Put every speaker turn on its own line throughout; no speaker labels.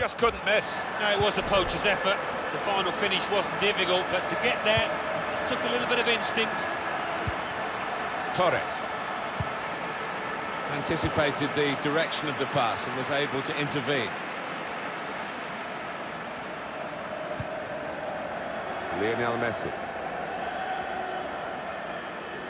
just couldn't miss.
No, it was a poacher's effort. The final finish wasn't difficult, but to get there, took a little bit of instinct.
Torres. Anticipated the direction of the pass and was able to intervene.
Lionel Messi.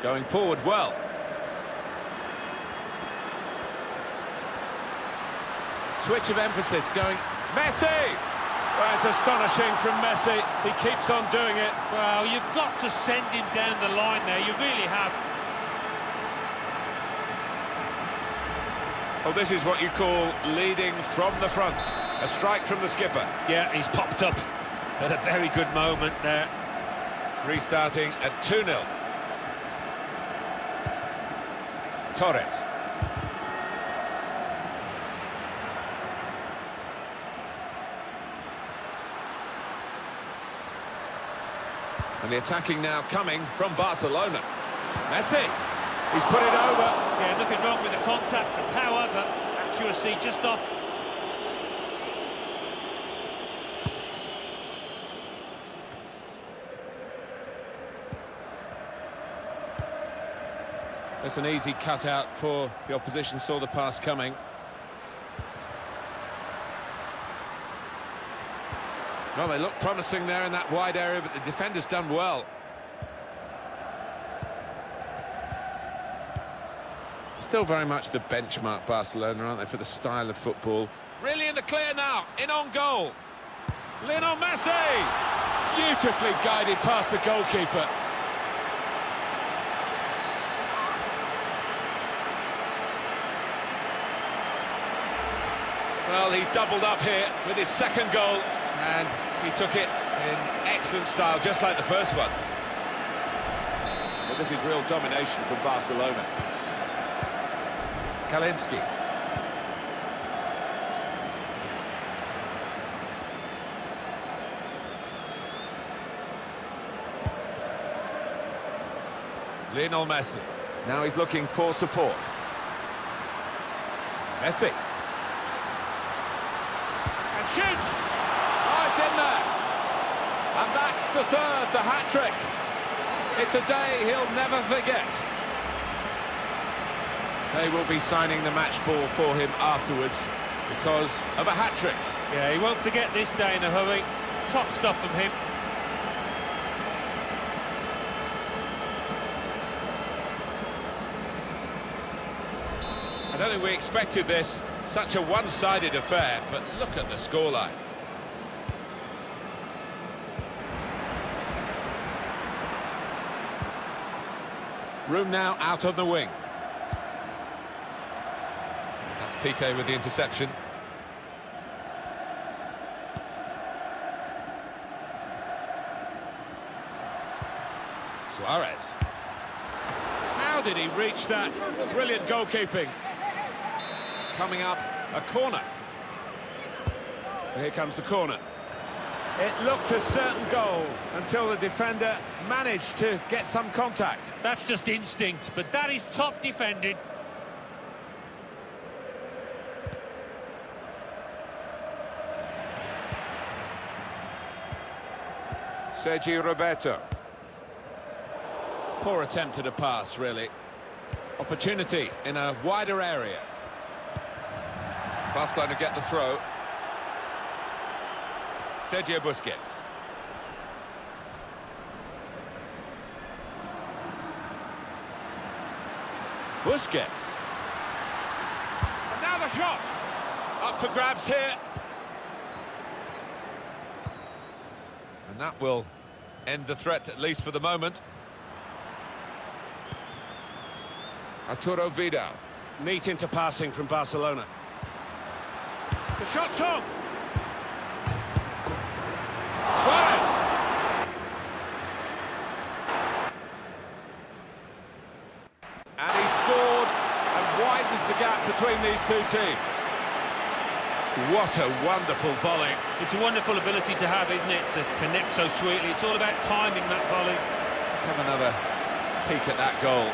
Going forward well. Switch of emphasis going... Messi!
That's astonishing from Messi. He keeps on doing it.
Well, you've got to send him down the line there. You really have.
Well, this is what you call leading from the front. A strike from the skipper.
Yeah, he's popped up at a very good moment there.
Restarting at 2-0.
Torres. And the attacking now coming from Barcelona. Messi.
He's put it over.
Yeah, nothing wrong with the contact, the power, but accuracy just off.
That's an easy cutout for the opposition, saw the pass coming. Well, they look promising there in that wide area, but the defender's done well. Still very much the benchmark Barcelona, aren't they, for the style of football. Really in the clear now, in on goal. Lionel Messi! Beautifully guided past the goalkeeper. Well, he's doubled up here with his second goal, and he took it in excellent style, just like the first one. But this is real domination from Barcelona.
Kalinski.
Lionel Messi. Now he's looking for support. Messi. And shoots! It's in there! And that's the third, the hat-trick. It's a day he'll never forget. They will be signing the match ball for him afterwards because of a hat-trick.
Yeah, he won't forget this day in a hurry. Top stuff from him.
I don't think we expected this, such a one-sided affair, but look at the scoreline. Room now out on the wing. That's Piqué with the interception. Suarez. How did he reach that? Brilliant goalkeeping. Coming up, a corner. Here comes the corner. It looked a certain goal until the defender managed to get some contact.
That's just instinct, but that is top defending.
Sergi Roberto.
Poor attempt at a pass, really. Opportunity in a wider area. Barcelona get the throw. Sergio Busquets. Busquets. And now the shot! Up for grabs here. And that will end the threat, at least for the moment.
Arturo Vidal.
Neat into passing from Barcelona. The shot's on!
Suarez! And he scored and widens the gap between these two teams. What a wonderful volley.
It's a wonderful ability to have, isn't it, to connect so sweetly. It's all about timing that volley.
Let's have another peek at that goal.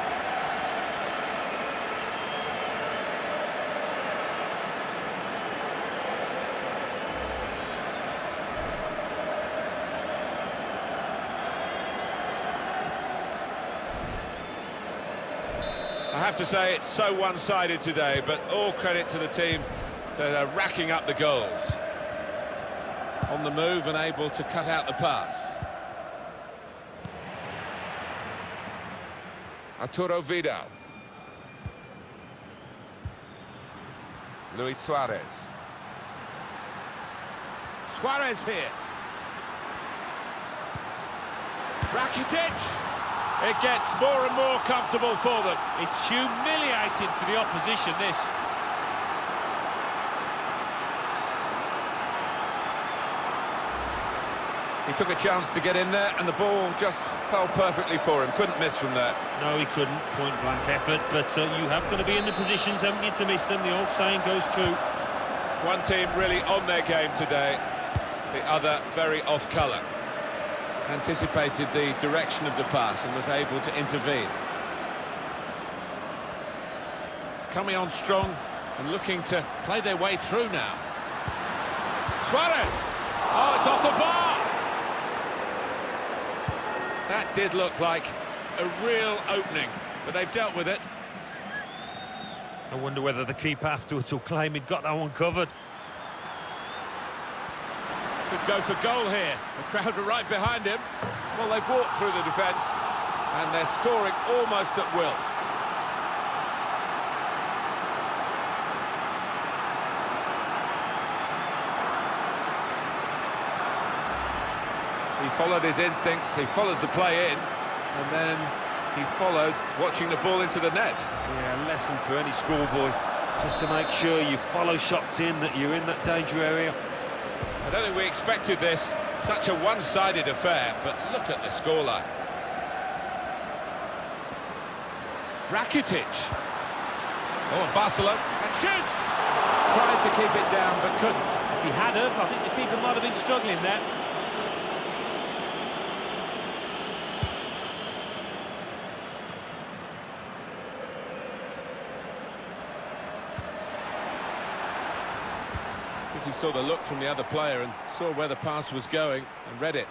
To say it's so one-sided today, but all credit to the team that are racking up the goals.
On the move and able to cut out the pass.
Arturo Vidal. Luis Suarez.
Suarez here. Rakitic. It gets more and more comfortable for them.
It's humiliating for the opposition, this.
He took a chance to get in there and the ball just fell perfectly for him. Couldn't miss from there.
No, he couldn't. Point-blank effort. But uh, you have got to be in the positions, haven't you, to miss them? The old saying goes true.
One team really on their game today, the other very off-colour
anticipated the direction of the pass and was able to intervene. Coming on strong and looking to play their way through now. Suarez! Oh, it's off the bar! That did look like a real opening, but they've dealt with it.
I wonder whether the keeper afterwards will claim he'd got that one covered.
Could go for goal here. The crowd are right behind him. Well, they've walked through the defence, and they're scoring almost at will. He followed his instincts, he followed the play in, and then he followed watching the ball into the net.
Yeah, lesson for any schoolboy, just to make sure you follow shots in, that you're in that danger area.
I don't think we expected this, such a one-sided affair, but look at the scoreline.
Rakitic. Oh, and Barcelona. And shoots! Tried to keep it down, but couldn't.
If he had have, I think the keeper might have been struggling there.
He saw the look from the other player and saw where the pass was going and read it.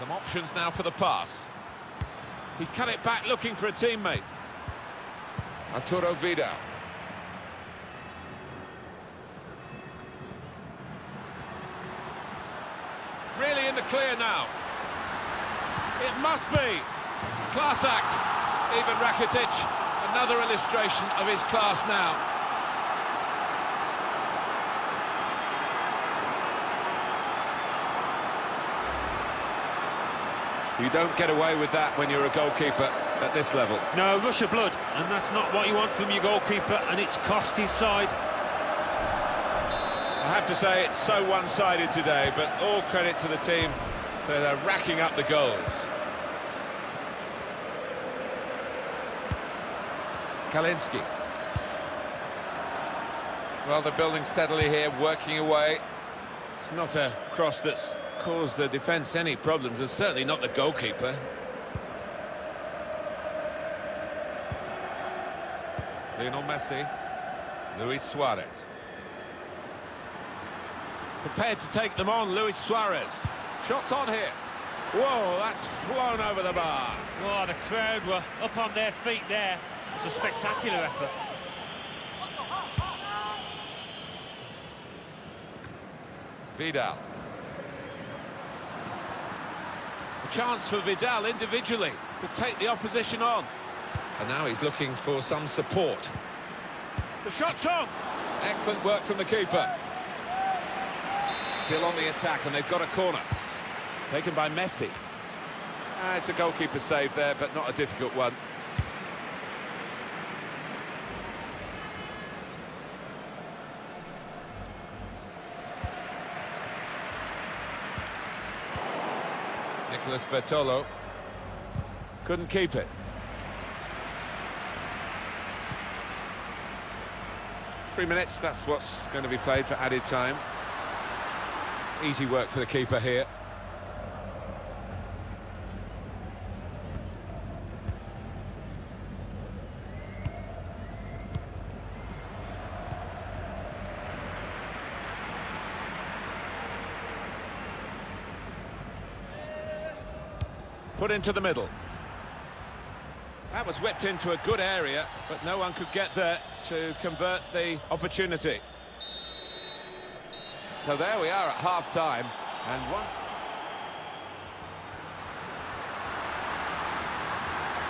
Some options now for the pass. He's cut it back looking for a teammate.
Arturo Vidal.
Really in the clear now. It must be. Class act. Even Rakitic Another illustration of his class now. You don't get away with that when you're a goalkeeper at this level.
No, rush of blood, and that's not what you want from your goalkeeper, and it's cost his side.
I have to say, it's so one-sided today, but all credit to the team that uh, are racking up the goals.
Kalinski.
Well, they're building steadily here, working away. It's not a cross that's caused the defence any problems, and certainly not the goalkeeper.
Lionel Messi. Luis Suarez.
Prepared to take them on, Luis Suarez. Shots on here. Whoa, that's flown over the bar.
Oh, the crowd were up on their feet there. It's a spectacular effort.
Vidal.
A chance for Vidal individually to take the opposition on.
And now he's looking for some support.
The shot's on!
Excellent work from the keeper.
Still on the attack, and they've got a corner.
Taken by Messi. Ah, it's a goalkeeper save there, but not a difficult one.
Nicolas Bertolo.
Couldn't keep it. Three minutes, that's what's going to be played for added time.
Easy work for the keeper here.
Put into the middle. That was whipped into a good area, but no one could get there to convert the opportunity.
So there we are at half-time, and one...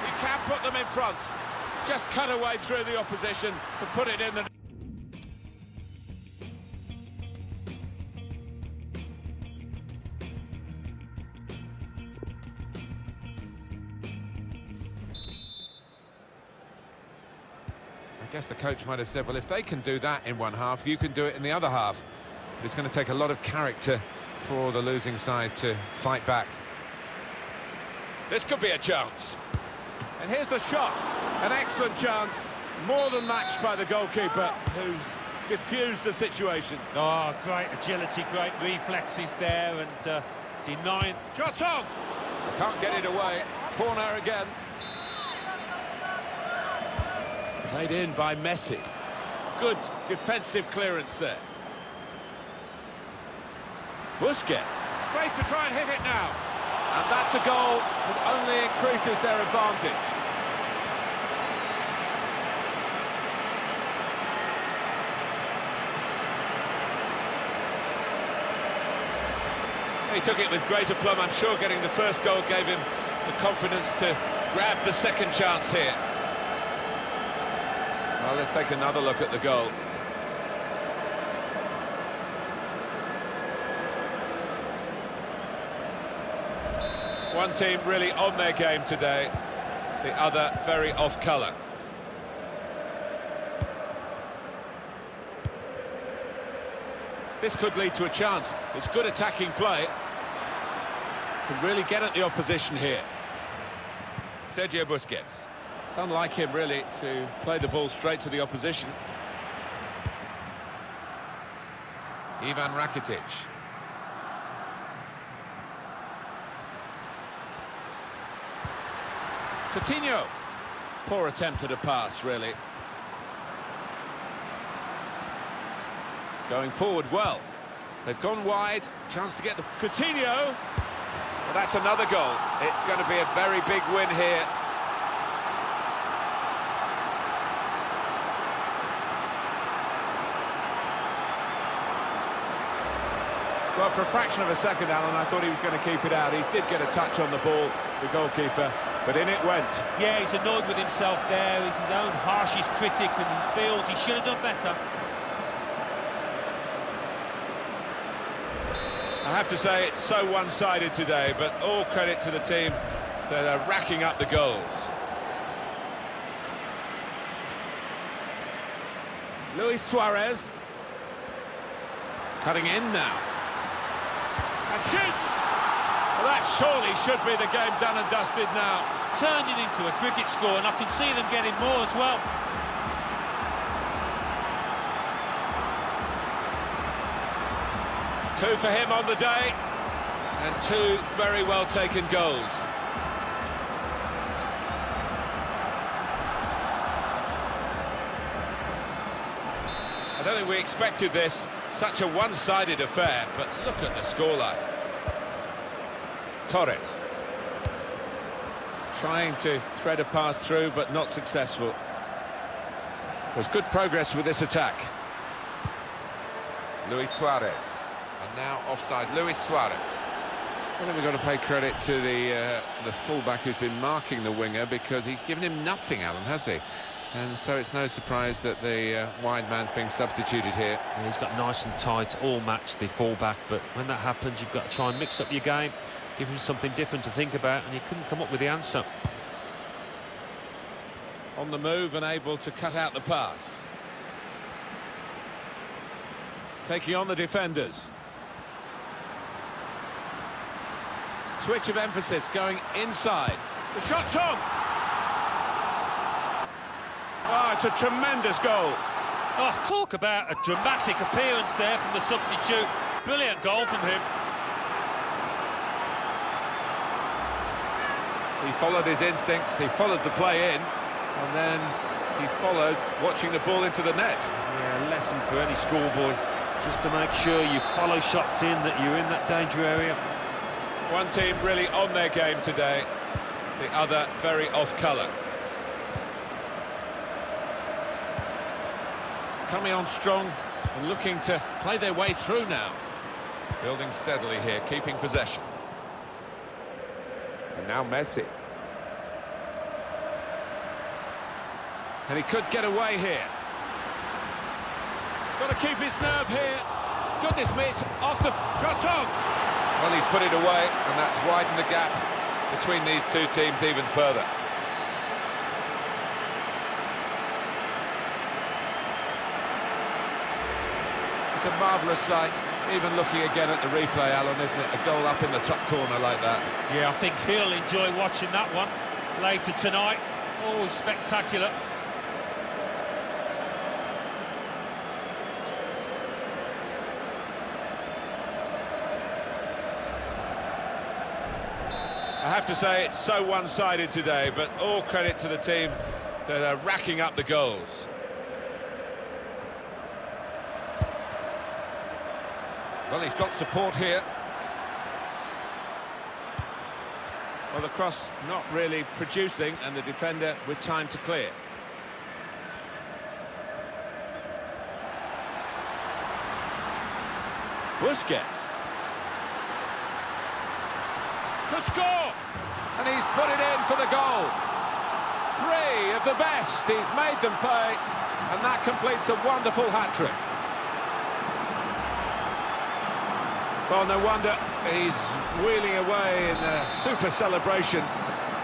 You can't put them in front. Just cut away through the opposition to put it in the...
guess the coach might have said, well, if they can do that in one half, you can do it in the other half. But it's going to take a lot of character for the losing side to fight back.
This could be a chance.
And here's the shot. An excellent chance. More than matched by the goalkeeper, who's diffused the situation.
Oh, great agility, great reflexes there, and uh, denying...
Shot on!
Can't get it away. Corner again.
Played in by Messi.
Good defensive clearance there.
Busquets.
Space to try and hit it now.
And that's a goal that only increases their advantage.
He took it with great aplomb. I'm sure getting the first goal gave him the confidence to grab the second chance here. Well, let's take another look at the goal. One team really on their game today, the other very off colour. This could lead to a chance. It's good attacking play. Can really get at the opposition here. Sergio Busquets. It's unlike him, really, to play the ball straight to the opposition.
Ivan Rakitic.
Coutinho. Poor attempt at a pass, really. Going forward well. They've gone wide. Chance to get the... Coutinho. Well, that's another goal. It's going to be a very big win here. Well, for a fraction of a second, Alan, I thought he was going to keep it out. He did get a touch on the ball, the goalkeeper, but in it went.
Yeah, he's annoyed with himself there. He's his own harshest critic and he feels he should have done better.
I have to say it's so one-sided today, but all credit to the team that are racking up the goals. Luis Suarez. Cutting in now. And shoots! Well, that surely should be the game done and dusted now.
Turning into a cricket score, and I can see them getting more as well.
Two for him on the day, and two very well taken goals. I don't think we expected this, such a one-sided affair, but look at the scoreline. Torres. Trying to thread a pass through, but not successful. There's good progress with this attack.
Luis Suarez. And now offside, Luis Suarez.
I think we've got to pay credit to the uh, the fullback who's been marking the winger because he's given him nothing, Alan, has he? And so it's no surprise that the uh, wide man's being substituted here.
Yeah, he's got nice and tight, all match the fullback, but when that happens, you've got to try and mix up your game, give him something different to think about, and he couldn't come up with the answer.
On the move and able to cut out the pass. Taking on the defenders. Switch of emphasis going inside. The shot's on! Oh, it's a tremendous goal.
Oh, talk about a dramatic appearance there from the substitute. Brilliant goal from him.
He followed his instincts, he followed the play in, and then he followed watching the ball into the net.
Yeah, lesson for any schoolboy. Just to make sure you follow shots in, that you're in that danger area.
One team really on their game today, the other very off coming on strong and looking to play their way through now.
Building steadily here, keeping possession.
And now Messi.
And he could get away here. Got to keep his nerve here. Goodness me, it's off the... Shot on!
Well, he's put it away, and that's widened the gap between these two teams even further.
It's a marvellous sight. Even looking again at the replay, Alan, isn't it? A goal up in the top corner like that.
Yeah, I think he'll enjoy watching that one later tonight. Always spectacular.
I have to say, it's so one-sided today, but all credit to the team that are racking up the goals.
Well, he's got support here.
Well, the cross not really producing, and the defender with time to clear. Busquets. Could score!
And he's put it in for the goal. Three of the best. He's made them pay. And that completes a wonderful hat-trick.
Well, no wonder he's wheeling away in a super celebration.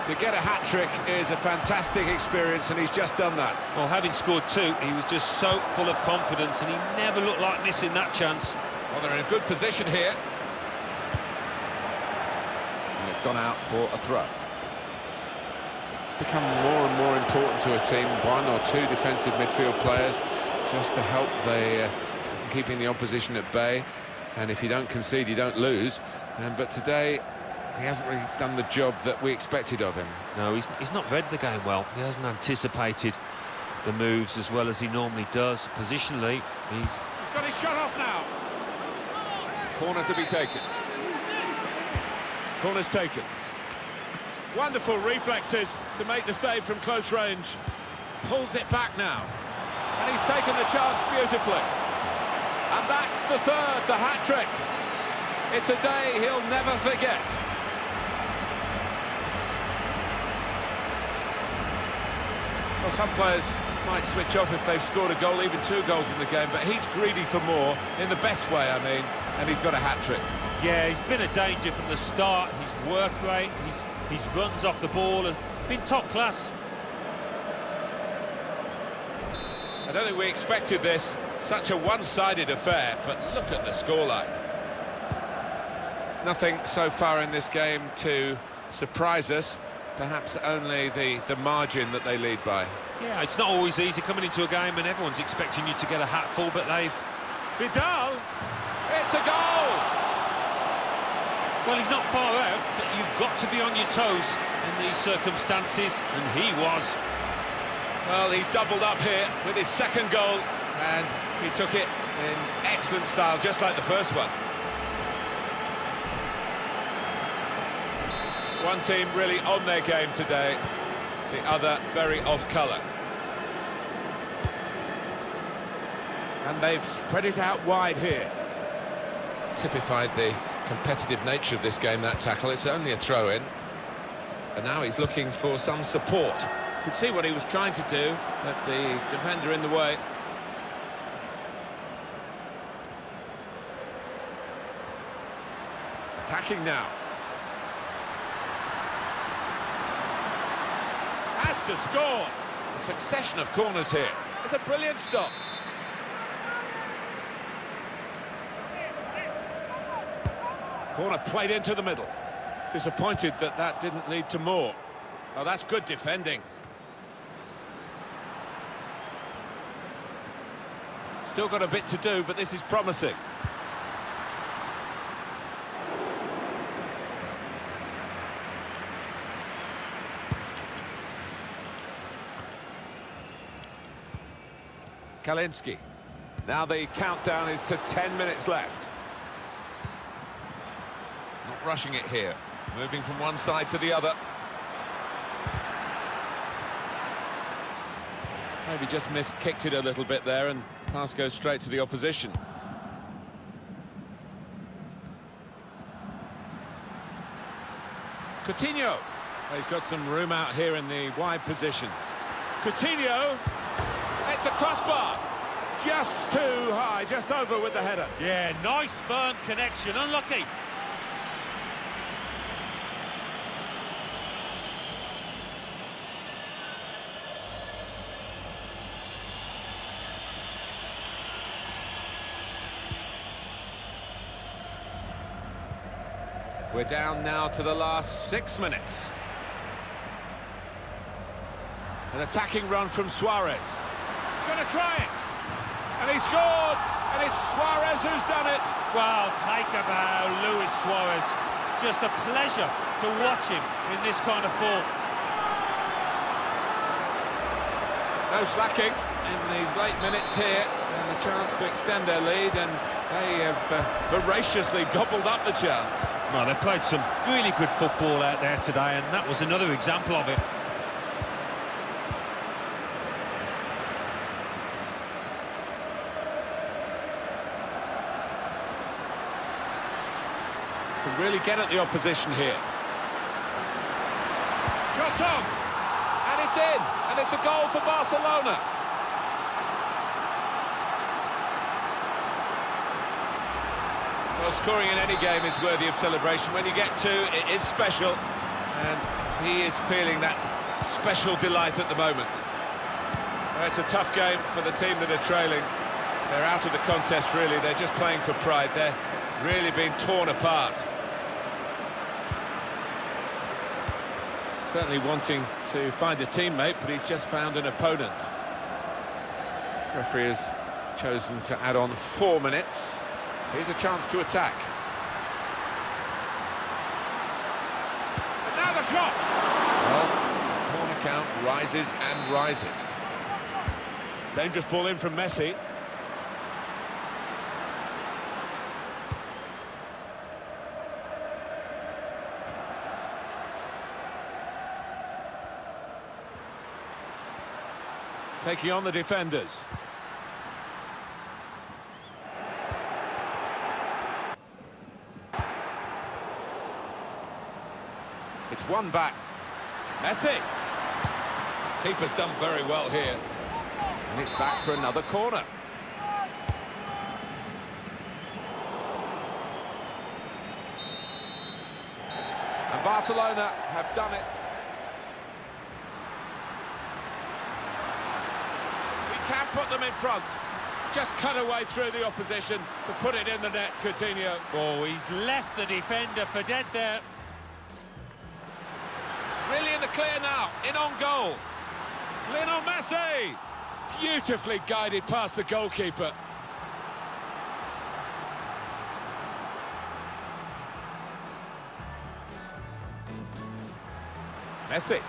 To get a hat-trick is a fantastic experience, and he's just done that.
Well, having scored two, he was just so full of confidence, and he never looked like missing that chance.
Well, they're in a good position here.
And it's gone out for a throw. It's become more and more important to a team, one or two defensive midfield players, just to help the uh, keeping the opposition at bay. And if you don't concede, you don't lose. Um, but today, he hasn't really done the job that we expected of him.
No, he's, he's not read the game well. He hasn't anticipated the moves as well as he normally does. Positionally, he's...
He's got his shot off now.
Corner to be taken.
Corner's taken. Wonderful reflexes to make the save from close range. Pulls it back now.
And he's taken the chance beautifully. And that's the third, the hat-trick. It's a day he'll never forget.
Well, some players might switch off if they've scored a goal, even two goals in the game, but he's greedy for more, in the best way, I mean, and he's got a hat-trick.
Yeah, he's been a danger from the start. His work rate, his, his runs off the ball have been top class.
I don't think we expected this, such a one-sided affair, but look at the scoreline.
Nothing so far in this game to surprise us. Perhaps only the, the margin that they lead by.
Yeah, it's not always easy coming into a game and everyone's expecting you to get a hatful, but they've...
Vidal!
It's a goal!
Well, he's not far out, but you've got to be on your toes in these circumstances, and he was.
Well, he's doubled up here with his second goal, and he took it in excellent style, just like the first one. One team really on their game today, the other very off-colour. And they've spread it out wide here.
Typified the competitive nature of this game, that tackle. It's only a throw-in. And now he's looking for some support.
Could see what he was trying to do, but the defender in the way. Attacking now. Has to score. A succession of corners here. It's a brilliant stop. Corner played into the middle. Disappointed that that didn't lead to more. Oh, that's good defending. Still got a bit to do, but this is promising.
Kalinski. Now the countdown is to 10 minutes left.
Not rushing it here. Moving from one side to the other.
Maybe just missed, kicked it a little bit there, and Pass goes straight to the opposition. Coutinho. He's got some room out here in the wide position. Coutinho. It's the crossbar. Just too high, just over with the header.
Yeah, nice firm connection, unlucky.
We're down now to the last six minutes. An attacking run from Suarez. He's going to try it. And he scored. And it's Suarez who's done it.
Wow, take a bow, Luis Suarez. Just a pleasure to watch him in this kind of form.
No slacking in these late minutes here. And a chance to extend their lead. And they have uh, voraciously gobbled up the chance.
Well, they played some really good football out there today, and that was another example of it.
Really get at the opposition here. Shot on! And it's in! And it's a goal for Barcelona. Well, scoring in any game is worthy of celebration. When you get two, it is special. And he is feeling that special delight at the moment. Well, it's a tough game for the team that are trailing. They're out of the contest, really. They're just playing for pride. They're really being torn apart. Certainly wanting to find a teammate, but he's just found an opponent.
Referee has chosen to add on four minutes. Here's a chance to attack.
The shot!
Well, corner count rises and rises.
Dangerous ball in from Messi. Taking on the defenders. It's one back. Messi. Keeper's done very well here.
And it's back for another corner.
And Barcelona have done it. Can put them in front. Just cut away through the opposition to put it in the net, Coutinho.
Oh, he's left the defender for dead there.
Really in the clear now, in on goal. Lionel Messi! Beautifully guided past the goalkeeper. Messi.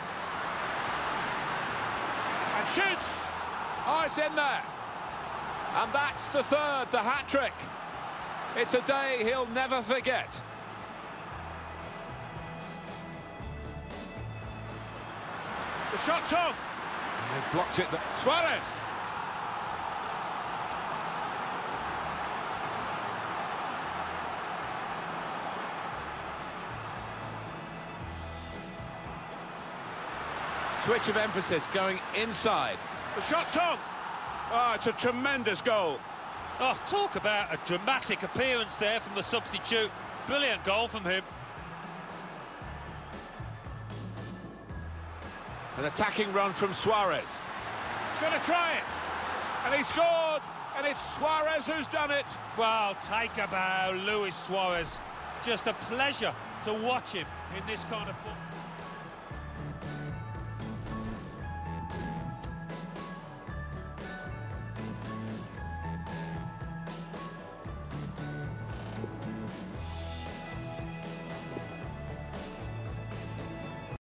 And shoots! Oh, it's in there. And that's the third, the hat-trick. It's a day he'll never forget. The shot's on. And they blocked it. Suarez. Switch of emphasis going inside. The shot's on. Oh, it's a tremendous goal.
Oh, talk about a dramatic appearance there from the substitute. Brilliant goal from him.
An attacking run from Suarez. He's going to try it. And he scored. And it's Suarez who's done it.
Wow, take a bow, Luis Suarez. Just a pleasure to watch him in this kind of football.